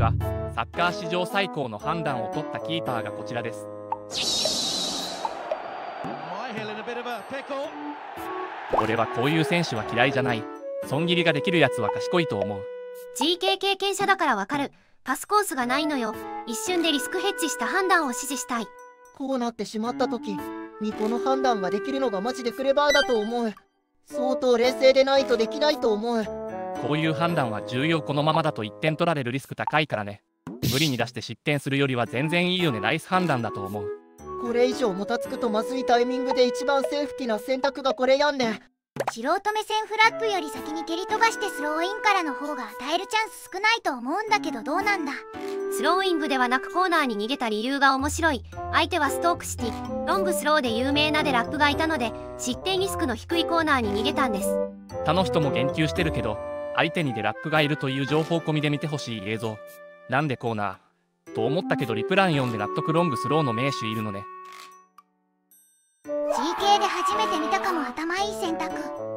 がサッカー史上最高の判断を取ったキーパーがこちらです.俺はこういう選手は嫌いじゃない。損切りができるやつは賢いと思う。GK 経験者だからわかる。パスコースがないのよ。一瞬でリスクヘッジした判断を指示したい。こうなってしまった時ニコの判断ができるのがマジでクレバーだと思う。相当冷静でないとできないと思うこういう判断は重要このままだと1点取られるリスク高いからね。無理に出して失点するよりは全然いいよね。ナイス判断だと思う。これ以上もたつくとまずいタイミングで一番セーフティな選択がこれやんねん。素人目線フラッグより先に蹴り飛ばしてスローインからの方が与えるチャンス少ないと思うんだけどどうなんだ。スローイングではなくコーナーに逃げた理由が面白い。相手はストークシティロングスローで有名なでラップがいたので失点リスクの低いコーナーに逃げたんです。他の人も言及してるけど相手にデラップがいるという情報込みで見てほしい映像。なんでコーナーと思ったけどリプラン読んで納得ロングスローの名手いるのね。GK で初めて見たかも。頭いい選択。